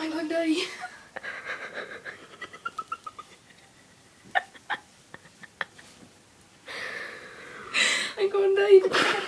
I'm gonna die. I'm gonna die.